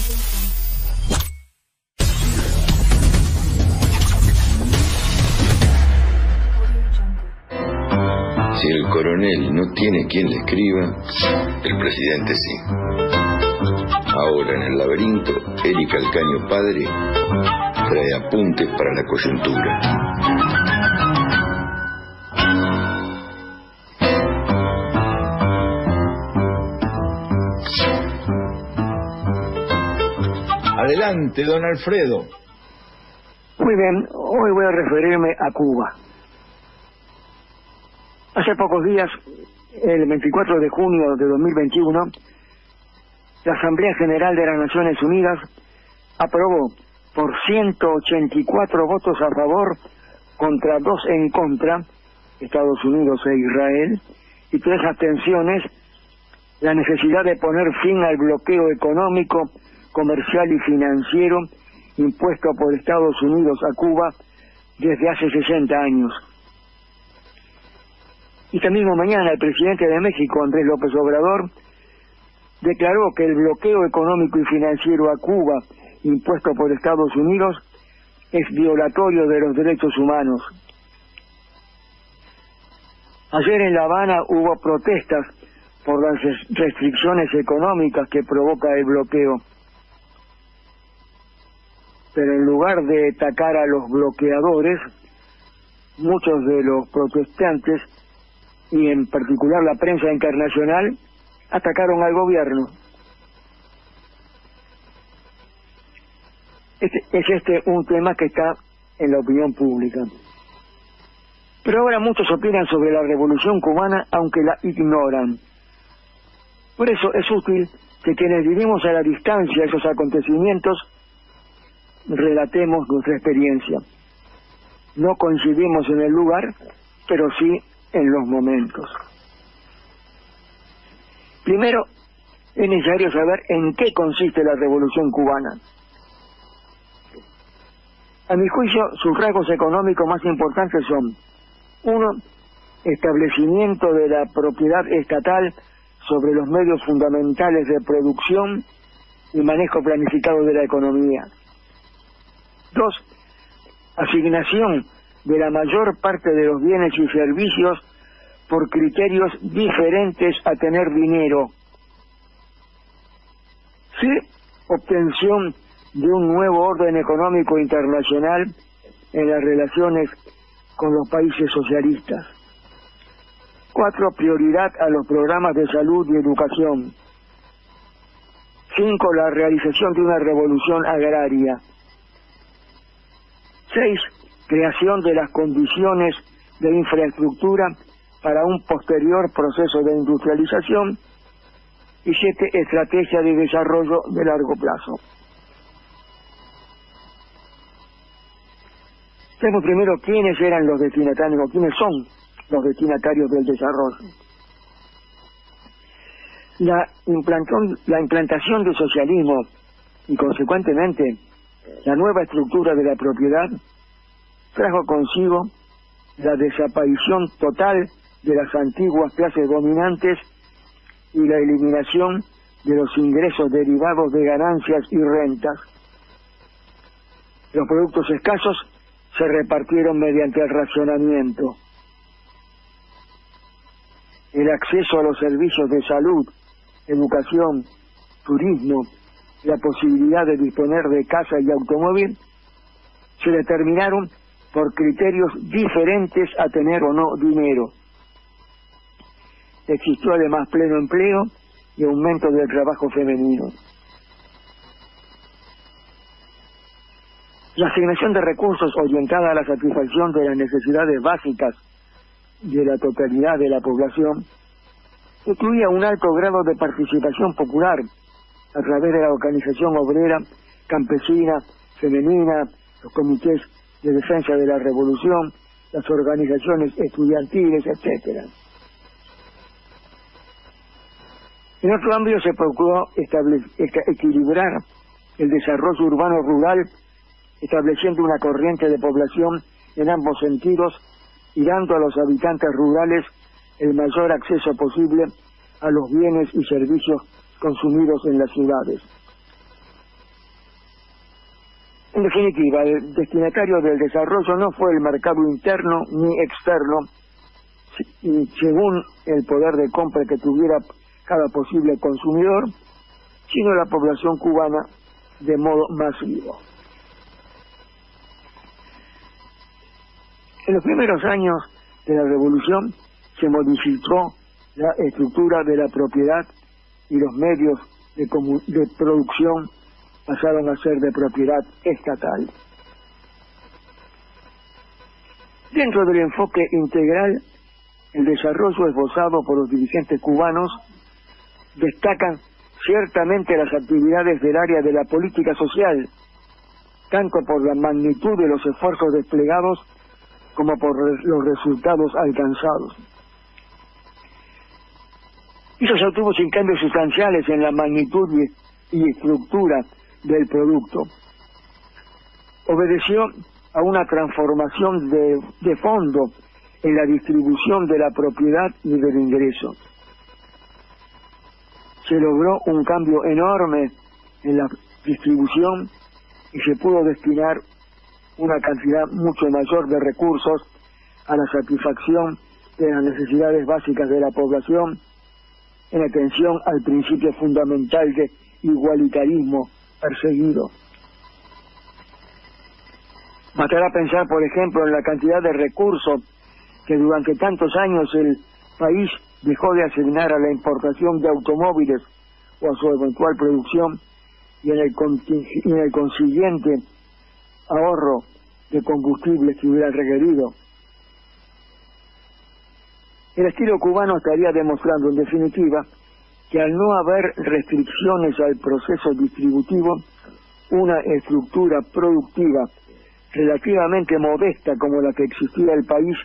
Si el coronel no tiene quien le escriba, el presidente sí. Ahora en el laberinto, Erika Alcaño Padre trae apuntes para la coyuntura. Adelante, don Alfredo. Muy bien, hoy voy a referirme a Cuba. Hace pocos días, el 24 de junio de 2021, la Asamblea General de las Naciones Unidas aprobó por 184 votos a favor contra dos en contra, Estados Unidos e Israel, y tres abstenciones, la necesidad de poner fin al bloqueo económico comercial y financiero impuesto por Estados Unidos a Cuba desde hace 60 años. Y esta misma mañana el presidente de México, Andrés López Obrador, declaró que el bloqueo económico y financiero a Cuba impuesto por Estados Unidos es violatorio de los derechos humanos. Ayer en La Habana hubo protestas por las restricciones económicas que provoca el bloqueo pero en lugar de atacar a los bloqueadores, muchos de los protestantes, y en particular la prensa internacional, atacaron al gobierno. Este, es este un tema que está en la opinión pública. Pero ahora muchos opinan sobre la revolución cubana aunque la ignoran. Por eso es útil que quienes vivimos a la distancia esos acontecimientos relatemos nuestra experiencia. No coincidimos en el lugar, pero sí en los momentos. Primero, es necesario saber en qué consiste la revolución cubana. A mi juicio, sus rasgos económicos más importantes son, uno, establecimiento de la propiedad estatal sobre los medios fundamentales de producción y manejo planificado de la economía. Dos, asignación de la mayor parte de los bienes y servicios por criterios diferentes a tener dinero. Sí, obtención de un nuevo orden económico internacional en las relaciones con los países socialistas. Cuatro, prioridad a los programas de salud y educación. Cinco, la realización de una revolución agraria. Seis, creación de las condiciones de infraestructura para un posterior proceso de industrialización. Y siete, estrategia de desarrollo de largo plazo. Vemos primero quiénes eran los destinatarios, quiénes son los destinatarios del desarrollo. La, la implantación del socialismo y consecuentemente la nueva estructura de la propiedad trajo consigo la desaparición total de las antiguas clases dominantes y la eliminación de los ingresos derivados de ganancias y rentas. Los productos escasos se repartieron mediante el racionamiento. El acceso a los servicios de salud, educación, turismo, la posibilidad de disponer de casa y automóvil, se determinaron por criterios diferentes a tener o no dinero. Existió además pleno empleo y aumento del trabajo femenino. La asignación de recursos orientada a la satisfacción de las necesidades básicas de la totalidad de la población incluía un alto grado de participación popular a través de la organización obrera, campesina, femenina, los comités de defensa de la revolución, las organizaciones estudiantiles, etcétera. En otro ámbito se procuró equilibrar el desarrollo urbano-rural, estableciendo una corriente de población en ambos sentidos y dando a los habitantes rurales el mayor acceso posible a los bienes y servicios consumidos en las ciudades. En definitiva, el destinatario del desarrollo no fue el mercado interno ni externo, según el poder de compra que tuviera cada posible consumidor, sino la población cubana de modo masivo. En los primeros años de la revolución se modificó la estructura de la propiedad y los medios de, producción pasaron a ser de propiedad estatal. Dentro del enfoque integral, el desarrollo esbozado por los dirigentes cubanos destacan ciertamente las actividades del área de la política social, tanto por la magnitud de los esfuerzos desplegados como por los resultados alcanzados. Eso se obtuvo sin cambios sustanciales en la magnitud y estructura del producto. Obedeció a una transformación de fondo en la distribución de la propiedad y del ingreso. Se logró un cambio enorme en la distribución y se pudo destinar una cantidad mucho mayor de recursos a la satisfacción de las necesidades básicas de la población en atención al principio fundamental de igualitarismo perseguido. Bastará pensar, por ejemplo, en la cantidad de recursos que durante tantos años el país dejó de asignar a la importación de automóviles o a su eventual producción y en el, en el consiguiente ahorro de combustible que hubiera requerido. El estilo cubano estaría demostrando, en definitiva, que al no haber restricciones al proceso distributivo, una estructura productiva relativamente modesta como la que existía en el país,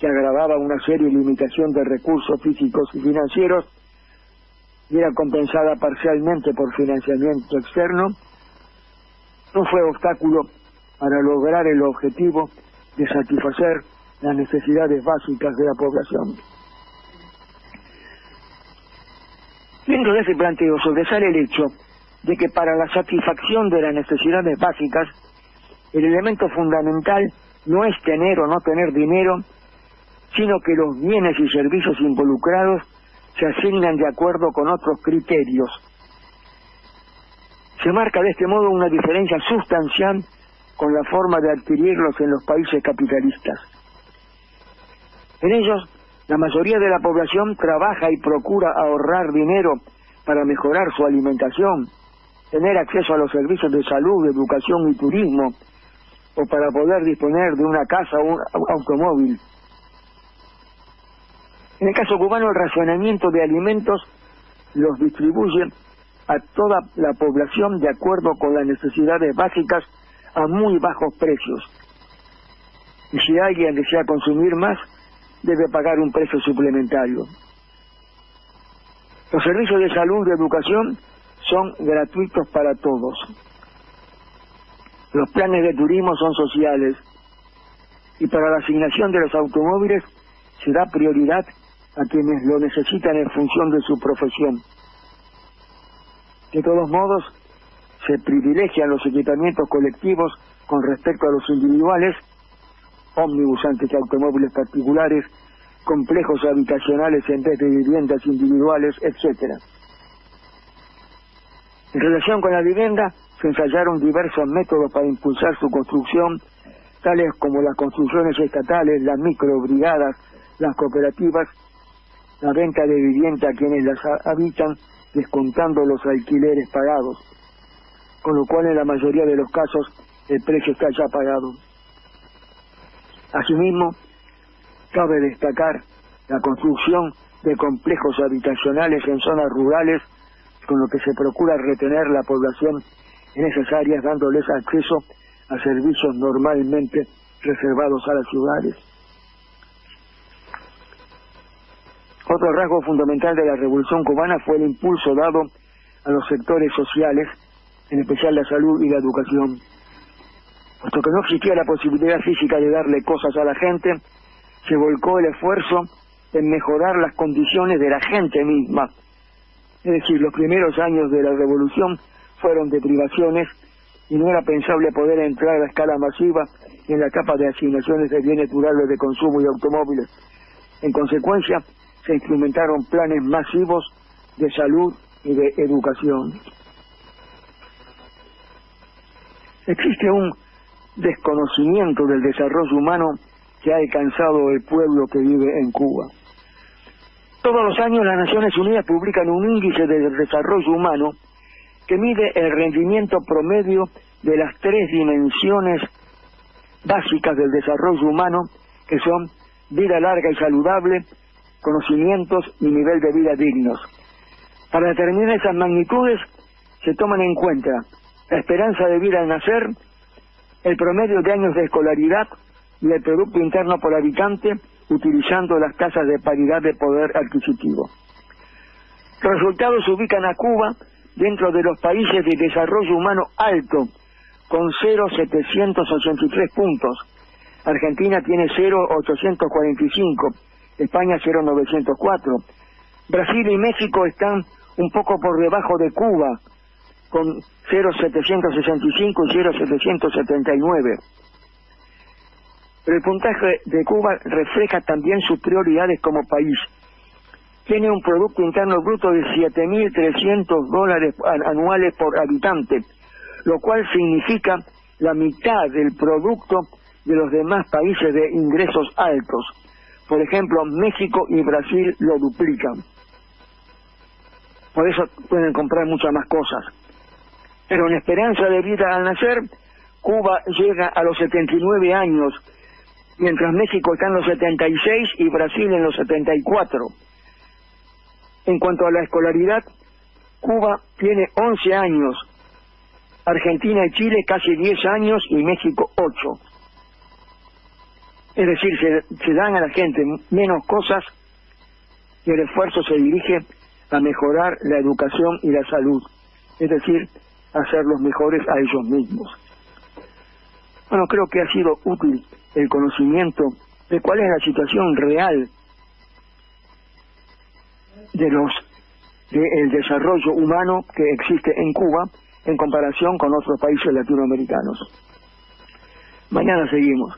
que agravaba una serie de limitación de recursos físicos y financieros, y era compensada parcialmente por financiamiento externo, no fue obstáculo para lograr el objetivo de satisfacer las necesidades básicas de la población. Dentro de ese planteo sobresale el hecho de que para la satisfacción de las necesidades básicas, el elemento fundamental no es tener o no tener dinero, sino que los bienes y servicios involucrados se asignan de acuerdo con otros criterios. Se marca de este modo una diferencia sustancial con la forma de adquirirlos en los países capitalistas. En ellos, la mayoría de la población trabaja y procura ahorrar dinero para mejorar su alimentación, tener acceso a los servicios de salud, educación y turismo, o para poder disponer de una casa o un automóvil. En el caso cubano, el racionamiento de alimentos los distribuye a toda la población de acuerdo con las necesidades básicas a muy bajos precios. Y si alguien desea consumir más, debe pagar un precio suplementario. Los servicios de salud y educación son gratuitos para todos. Los planes de turismo son sociales y para la asignación de los automóviles se da prioridad a quienes lo necesitan en función de su profesión. De todos modos, se privilegian los equipamientos colectivos con respecto a los individuales ómnibus antes que automóviles particulares, complejos habitacionales en vez de viviendas individuales, etcétera. En relación con la vivienda, se ensayaron diversos métodos para impulsar su construcción, tales como las construcciones estatales, las microbrigadas, las cooperativas, la venta de vivienda a quienes las habitan, descontando los alquileres pagados, con lo cual en la mayoría de los casos el precio está ya pagado. Asimismo, cabe destacar la construcción de complejos habitacionales en zonas rurales, con lo que se procura retener la población en esas áreas, dándoles acceso a servicios normalmente reservados a las ciudades. Otro rasgo fundamental de la Revolución cubana fue el impulso dado a los sectores sociales, en especial la salud y la educación puesto que no existía la posibilidad física de darle cosas a la gente, se volcó el esfuerzo en mejorar las condiciones de la gente misma. Es decir, los primeros años de la revolución fueron de privaciones y no era pensable poder entrar a escala masiva en la capa de asignaciones de bienes durables de consumo y automóviles. En consecuencia, se instrumentaron planes masivos de salud y de educación. Existe un desconocimiento del desarrollo humano que ha alcanzado el pueblo que vive en Cuba. Todos los años las Naciones Unidas publican un índice de desarrollo humano que mide el rendimiento promedio de las tres dimensiones básicas del desarrollo humano, que son vida larga y saludable, conocimientos y nivel de vida dignos. Para determinar esas magnitudes se toman en cuenta la esperanza de vida al nacer, el promedio de años de escolaridad y el Producto Interno por habitante utilizando las tasas de paridad de poder adquisitivo. Los resultados ubican a Cuba dentro de los países de desarrollo humano alto, con 0,783 puntos. Argentina tiene 0,845, España 0,904. Brasil y México están un poco por debajo de Cuba, con 0,765 y 0,779. Pero el puntaje de Cuba refleja también sus prioridades como país. Tiene un Producto Interno Bruto de 7.300 dólares anuales por habitante, lo cual significa la mitad del producto de los demás países de ingresos altos. Por ejemplo, México y Brasil lo duplican. Por eso pueden comprar muchas más cosas. Pero en esperanza de vida al nacer, Cuba llega a los 79 años mientras México está en los 76 y Brasil en los 74. En cuanto a la escolaridad, Cuba tiene 11 años, Argentina y Chile casi 10 años y México 8. Es decir, se, se dan a la gente menos cosas y el esfuerzo se dirige a mejorar la educación y la salud, es decir, a ser los mejores a ellos mismos. Bueno, creo que ha sido útil el conocimiento de cuál es la situación real de los del desarrollo humano que existe en Cuba en comparación con otros países latinoamericanos. Mañana seguimos.